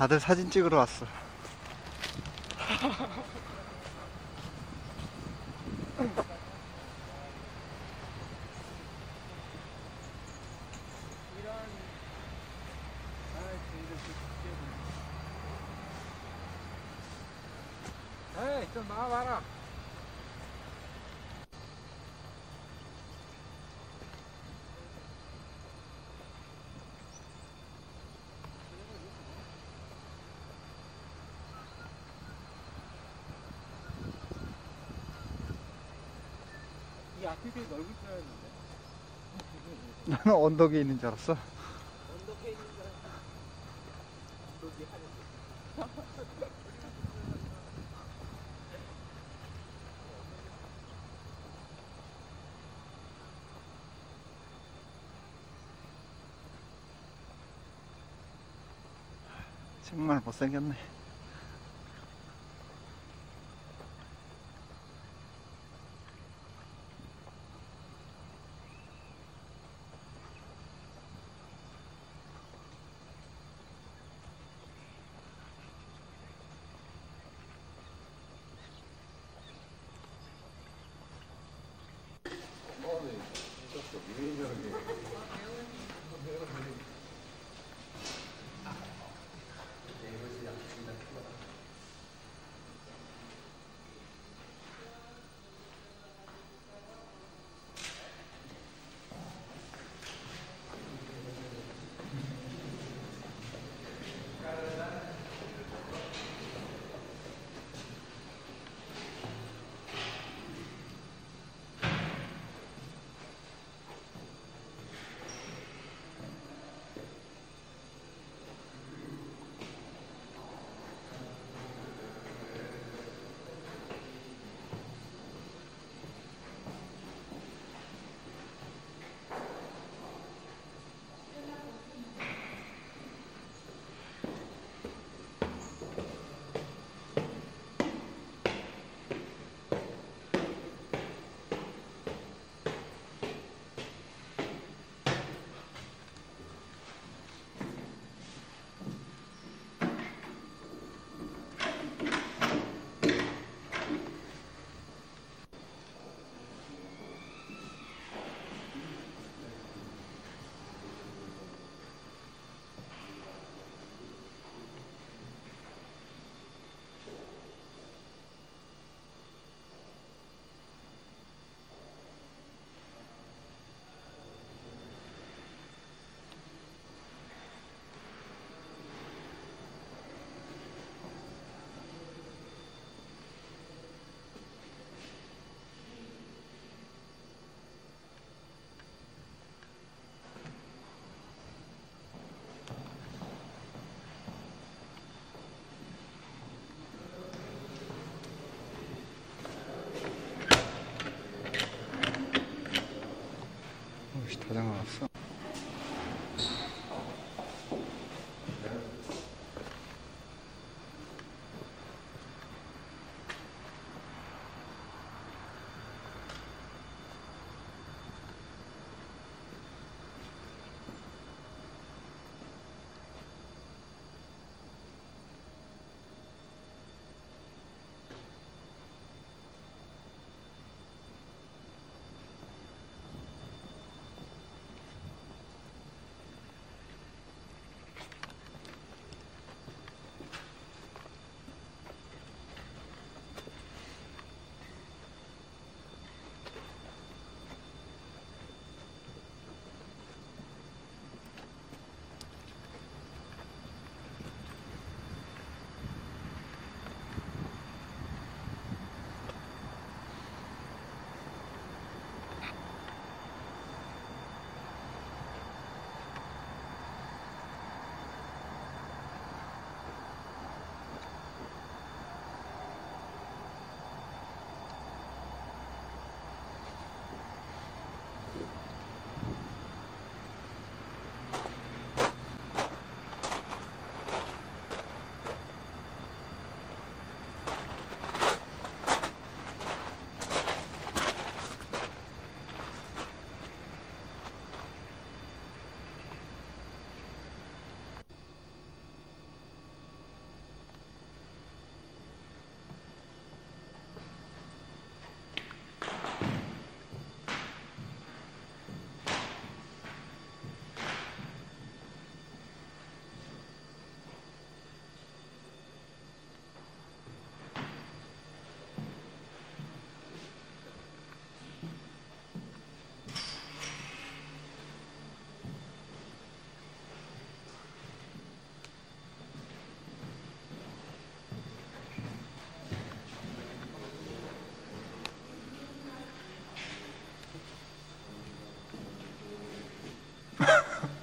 다들 사진 찍으러 왔어. 에이, 좀 나와봐라. 되게 넓을 줄 알았는데. 나는 언덕에 있는 줄 알았어. 언덕에 있는 줄 알았는데. 여기 하는데. 정말 못생겼네.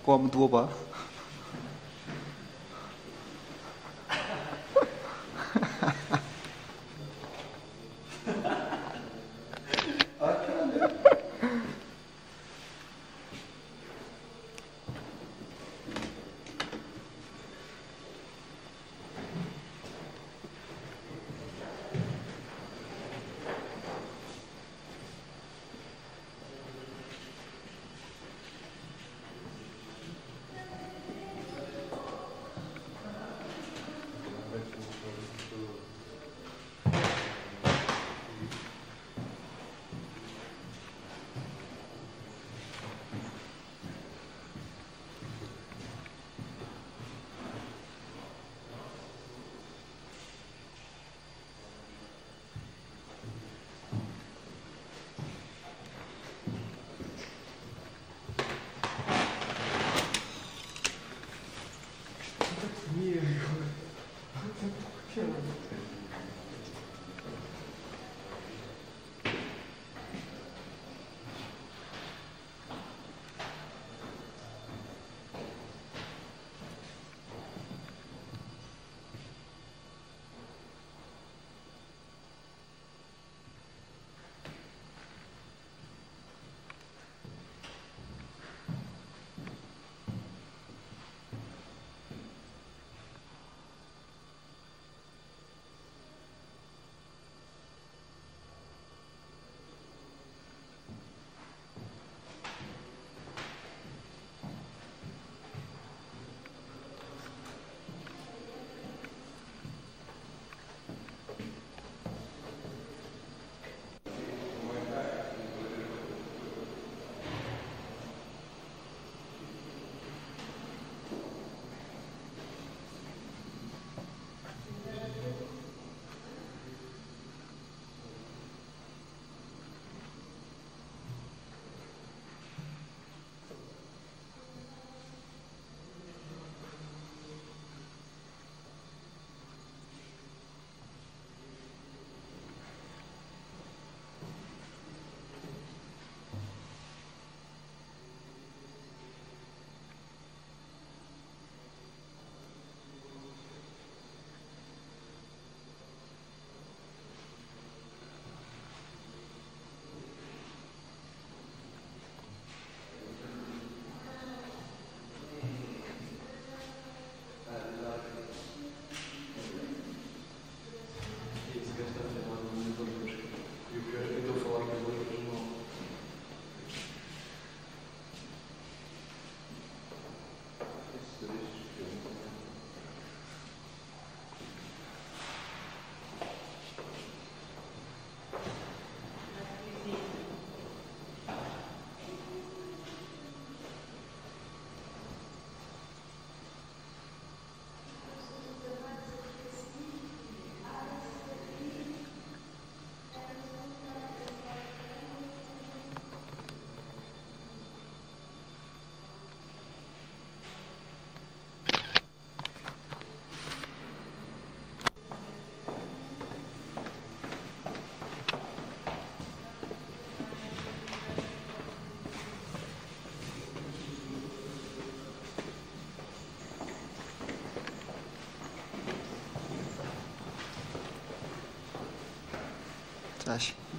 잡고 한번 누워봐.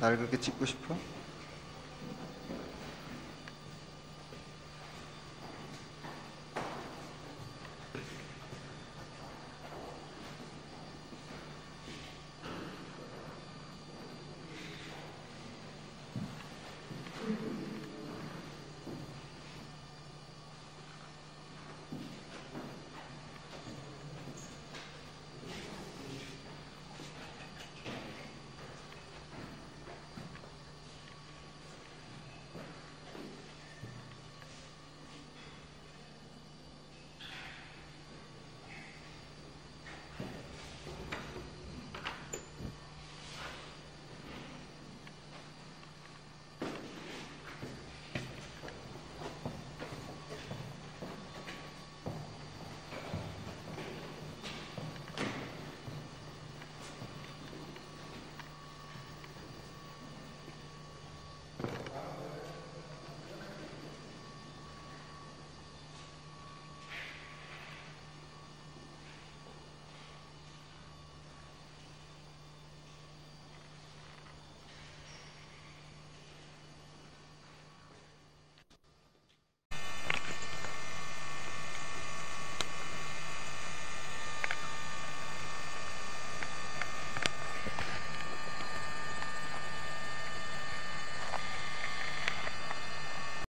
날 그렇게 찍고 싶어?